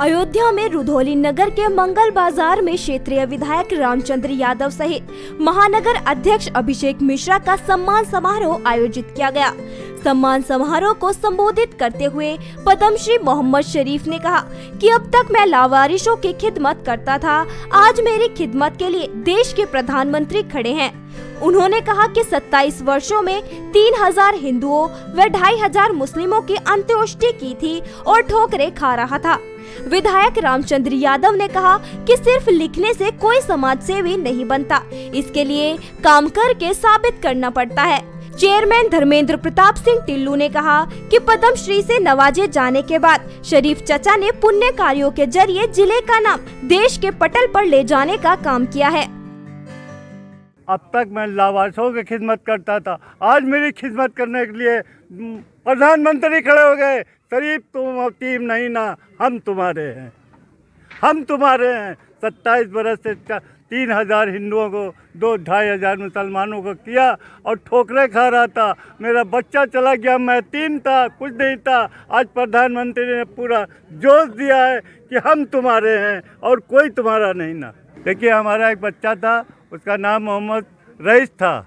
अयोध्या में रुधोली नगर के मंगल बाज़ार में क्षेत्रीय विधायक रामचंद्र यादव सहित महानगर अध्यक्ष अभिषेक मिश्रा का सम्मान समारोह आयोजित किया गया। सम्मान समारोह को संबोधित करते हुए पद्मश्री मोहम्मद शरीफ ने कहा कि अब तक मैं लावारिशों की खिदमत करता था। आज मेरी खिदमत के लिए देश के प्रधानमंत्री खड़े हैं। उन्होंने कहा कि 27 वर्षों में 3000 हिंदुओं व ढाई हज़ार मुस्लिमों की अंत्येष्टि की थी और ठोकरे खा रहा था। विधायक रामचंद्र यादव ने कहा कि सिर्फ़ लिखने से कोई समाज सेवी नहीं बनता। इसके लिए काम करके साबित करना पड़ता है। चेयरमैन धर्मेंद्र प्रताप सिंह टिल्लू ने कहा कि पद्मश्री से नवाजे जाने के बाद शरीफ चचा ने पुण्य कार्यों के ज़रिए ज़िले का नाम देश के पटल पर ले जाने का काम किया है। अब तक मैं लावारिसों की खिदमत करता था। आज मेरी खिदमत करने के लिए प्रधानमंत्री खड़े हो गए। शरीफ, तुम टीम नहीं ना, हम तुम्हारे हैं। हम तुम्हारे हैं। सत्ताईस बरस से तीन हज़ार हिंदुओं को, दो ढाई हज़ार मुसलमानों को किया और ठोकरे खा रहा था। मेरा बच्चा चला गया, मैं तीन था, कुछ नहीं था। आज प्रधानमंत्री ने पूरा जोश दिया है कि हम तुम्हारे हैं और कोई तुम्हारा नहीं ना। देखिए, हमारा एक बच्चा था, उसका नाम मोहम्मद रईस था।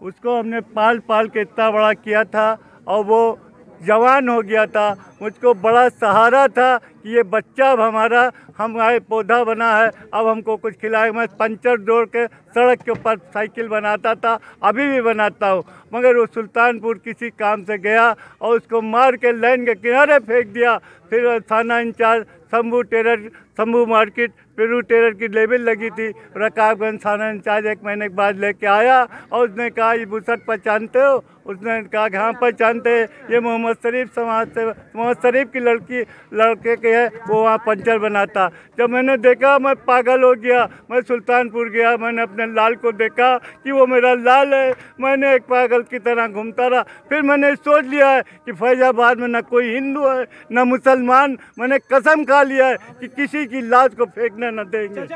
उसको हमने पाल पाल के इतना बड़ा किया था और वो जवान हो गया था, मुझको बड़ा सहारा था कि ये बच्चा अब हमारा हमारे पौधा बना है, अब हमको कुछ खिलाए मैं पंचर जोड़ के सड़क के ऊपर साइकिल बनाता था, अभी भी बनाता हूँ। मगर वो सुल्तानपुर किसी काम से गया और उसको मार के लाइन के किनारे फेंक दिया। फिर थाना in charge, Shambhu terror, Shambhu market Peru terror की लेबल लगी थी। रकाबगंज थाना इंचार्ज एक महीने के बाद लेके आया और उसने कहा, ये बुसट पहचानते हो? उसने कहा कि हाँ पहचानते हैं। ये मोहम्मद शरीफ समाज से, मोहम्मद शरीफ की लड़की, लड़के के है, वो वहाँ पंचर बनाता। जब मैंने देखा, मैं पागल हो गया। मैं सुल्तानपुर गया। मैंने अपने लाल को देखा कि वो मेरा लाल है। मैंने एक पागल की तरह घूमता रहा। फिर मैंने सोच लिया है कि फैजाबाद में न कोई हिंदू है, ना मुसलमान। मैंने कसम खा लिया है कि किसी की लाश को फेंकने न देंगे